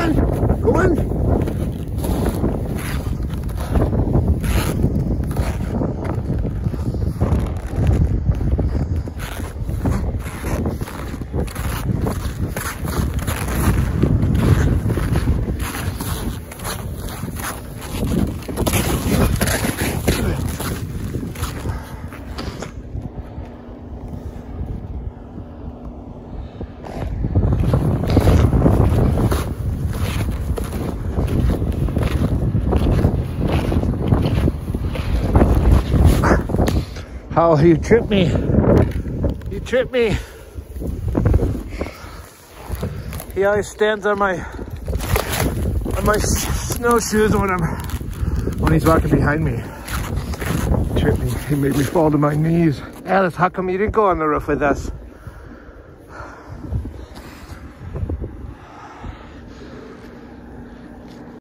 on, go on. Oh, you tripped me. You tripped me. He always stands on my on my snowshoes when I'm when he's walking behind me. He tripped me. He made me fall to my knees. Alice, how come you didn't go on the roof with us?